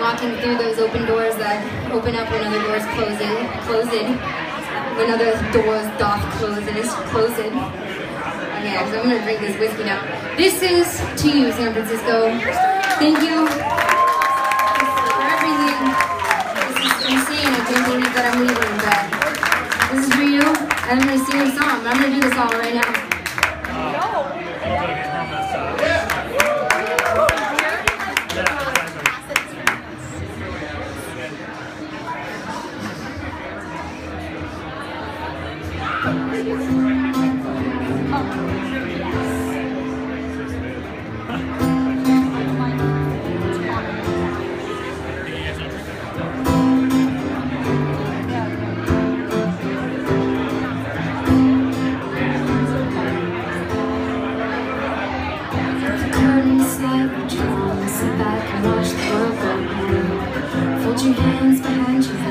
walking through those open doors that open up when other doors close in, close in. When other doors doth close closes, close in. Okay, so I'm gonna drink this whiskey now. This is to you, San Francisco. Thank you for everything. This is insane. I can't believe that I'm leaving, but this is for you. I'm gonna sing a song. I'm gonna do this all right now. Fold your hands behind your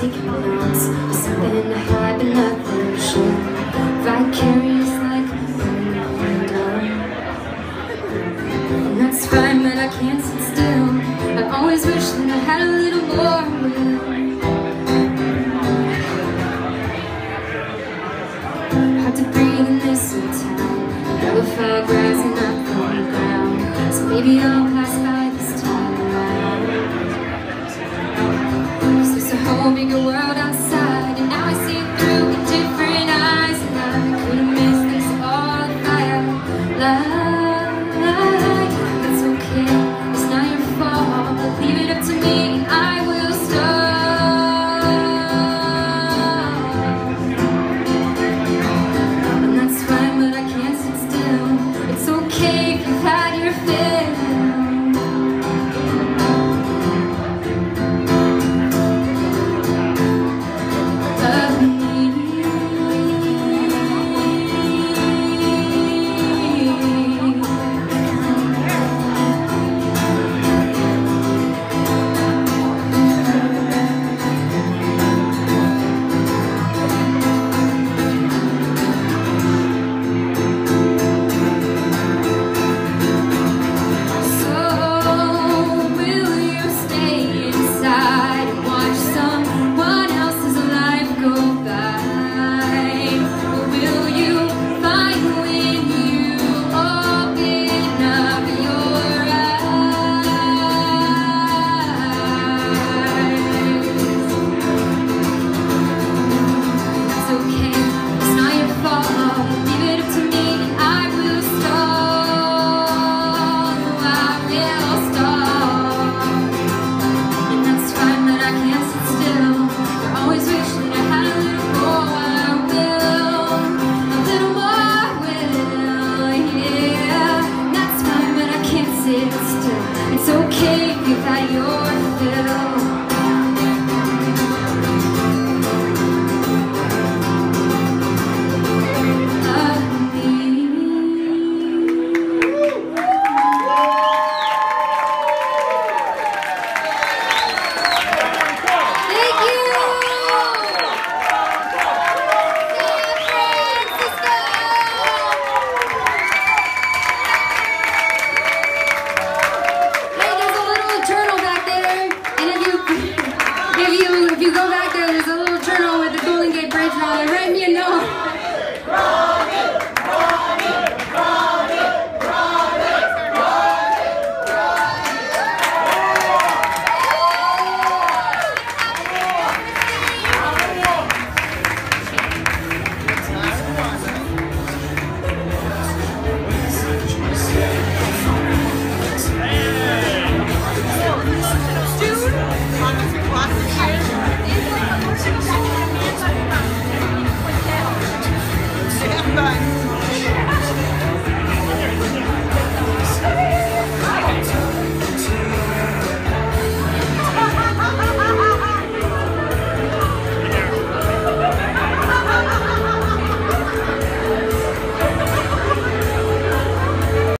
taking notes Something to hide nothing to show Vicarious like a window And that's fine but I can't sit still. I always wish that I had a little more will Hard to breathe in this old town Yellow fog rising up from the ground. So maybe I'll pass by bigger world outside If you go back there, there's a little journal with the Golden Gate Bridge on it. Write me a note.